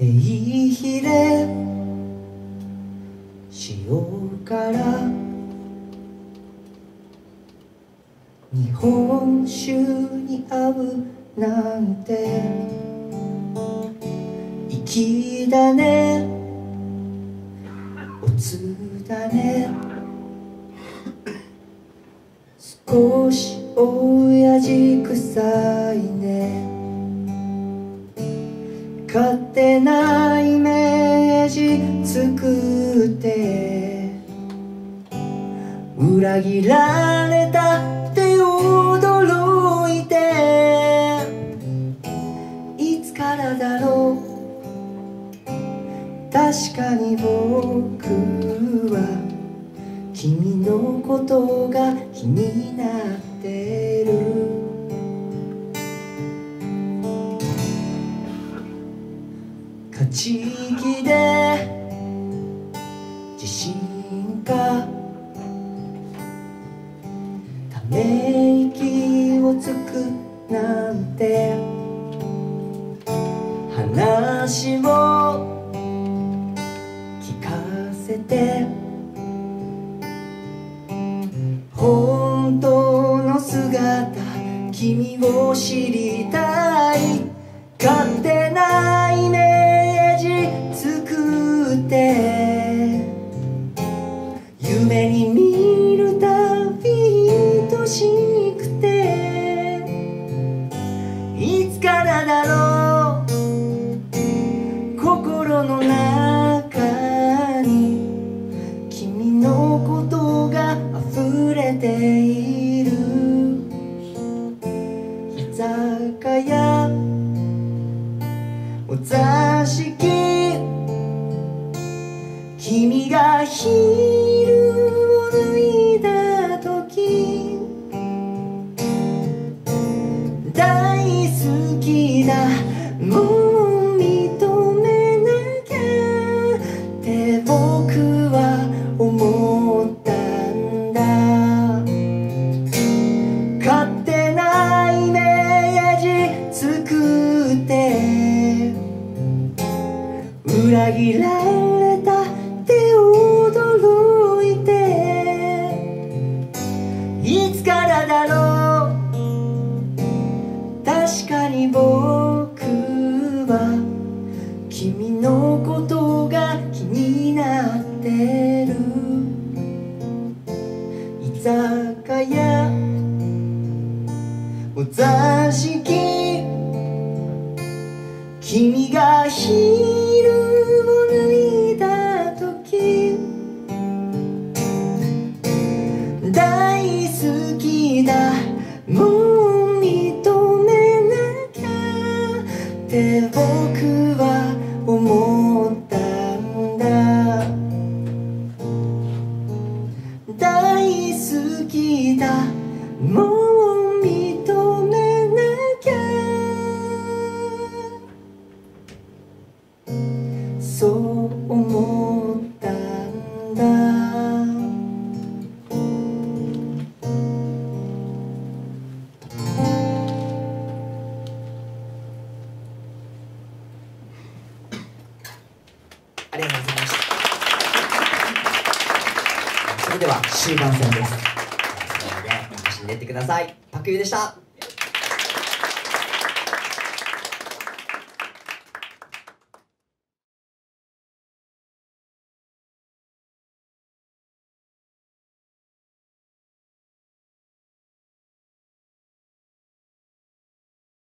いひれ塩辛日本酒に合うなんて。粋だね。おつだね。少し親父臭いね。なイメージ作って裏切られたって驚いていつからだろう。確かに僕は君のことが気になって。つくなんて。話を聞かせて。本当の姿君を知りたい。勝手なイメいつからだろう心の中に君のことが溢れている。居酒屋お座敷。君がヒもう認めなきゃって僕は思ったんだ。勝手なイメージ作って。裏切られたって驚いて。いつからだろう君のことが気になってる。居酒屋。お座敷。君が昼りがとうございました。それでは終盤戦です。それで楽しんでいってください。パクユでした。